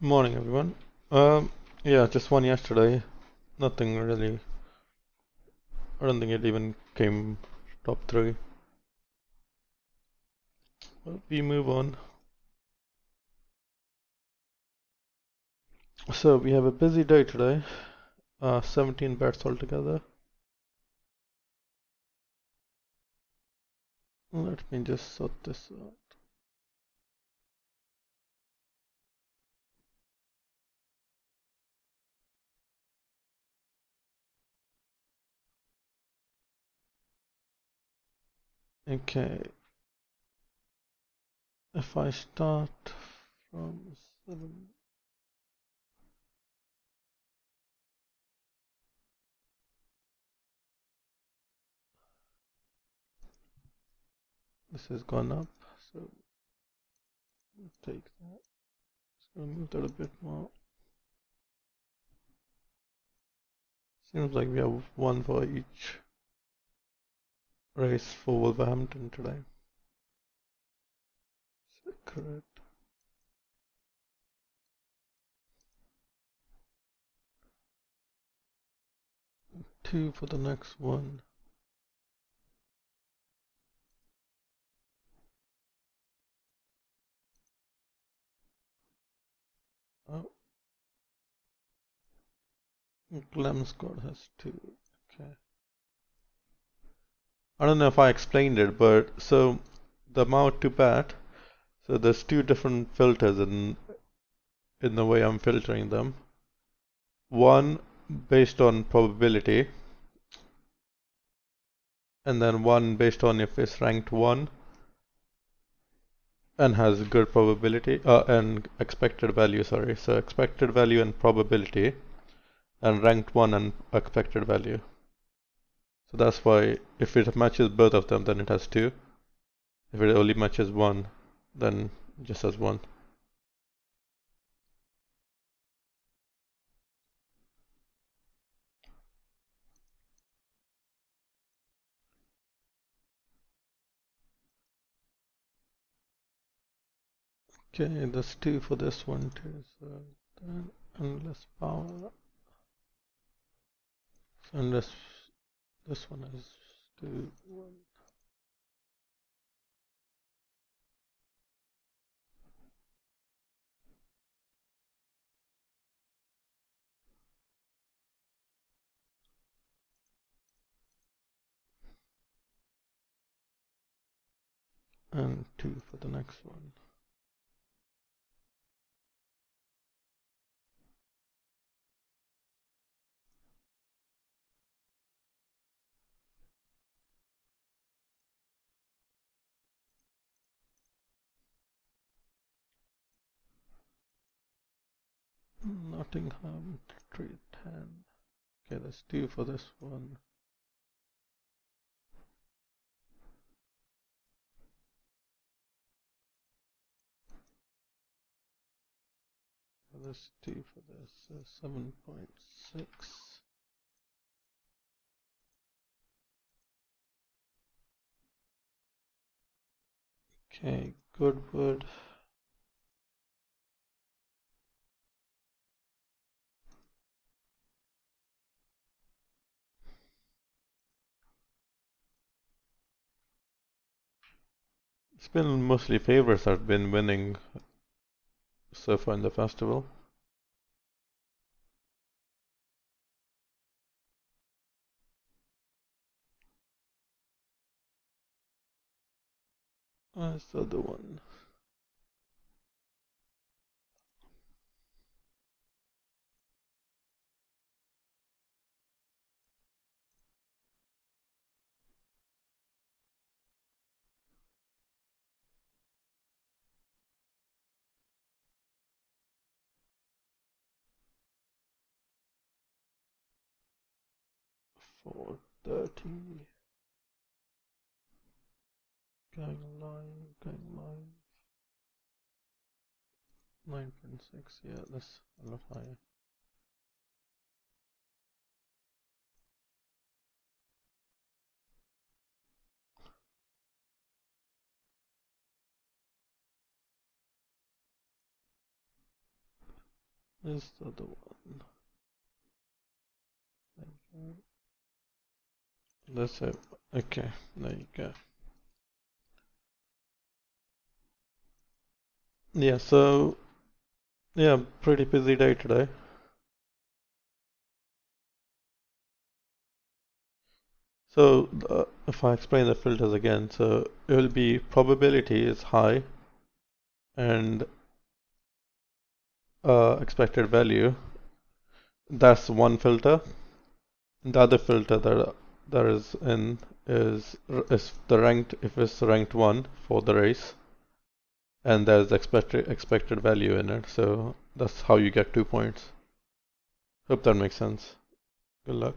Morning, everyone. Um, yeah, just one yesterday. Nothing really. I don't think it even came top three. But we move on. So we have a busy day today. Uh, 17 bets altogether. Let me just sort this out. Okay. If I start from seven. This has gone up, so we'll take that. So move that a bit more. Seems like we have one for each race for Wolverhampton today. Correct? Two for the next one. Oh. Glam Squad has two. I don't know if I explained it, but so the amount to bat, so there's two different filters in in the way I'm filtering them. One based on probability, and then one based on if it's ranked one and has good probability uh, and expected value sorry so expected value and probability and ranked one and expected value so that's why if it matches both of them then it has two if it only matches one then just has one Okay, there's two for this one too, so endless power. So unless this one has two, one. And two for the next one. Nottingham 310. Okay, let's do for this one. Let's do for this uh, 7.6. Okay, Goodwood. It's been mostly favorites that have been winning so far in the festival. The other one. Four thirty. Going live, going live. Nine point six, yeah, that's a lot higher. is the other one. Let's say, okay, there you go. Yeah, so, yeah, pretty busy day today. So uh, if I explain the filters again, so it will be probability is high and uh, expected value. That's one filter. The other filter that that is in is is the ranked if it's ranked one for the race, and there's expected expected value in it. So that's how you get two points. Hope that makes sense. Good luck.